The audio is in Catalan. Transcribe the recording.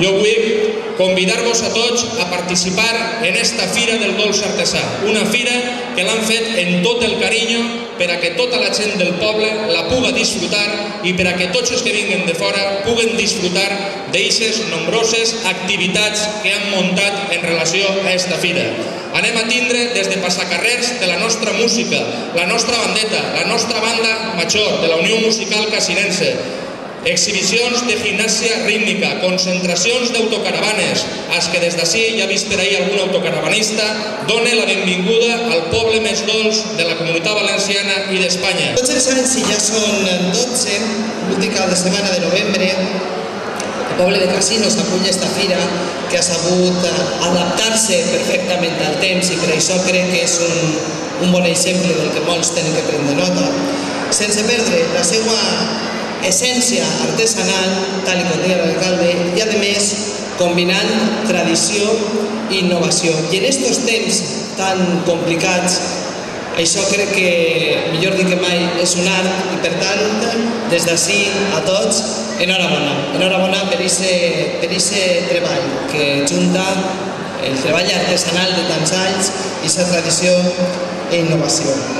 Jo vull convidar-vos a tots a participar en esta Fira del Dolç Artesà, una fira que l'han fet en tot el carinyo per a que tota la gent del poble la puga disfrutar i per a que tots els que vinguen de fora puguen disfrutar d'eixes nombroses activitats que han muntat en relació a esta fira. Anem a tindre des de passacarrers de la nostra música, la nostra bandeta, la nostra banda major de la Unió Musical Casinense, exhibicions de gimnàsia rítmica, concentracions d'autocaravanes, als que des d'ací ja vist per ahir algun autocaravanista, dona la benvinguda al poble més dolç de la comunitat valenciana i d'Espanya. Tots els anys, si ja són 12, l'últim cap de setmana de novembre, el poble de Casinos acull esta fira que ha sabut adaptar-se perfectament al temps i per això crec que és un, un bon exemple del que molts tenen que prendre nota, sense perdre la seva essència artesanal, tal com deia l'alcalde, i a més combinant tradició i innovació. I en aquests temps tan complicats, això crec que, millor dir que mai, és un art i per tant, des d'ací a tots, enhorabona. Enhorabona per aquest treball que junta el treball artesanal de tants anys i sa tradició i innovació.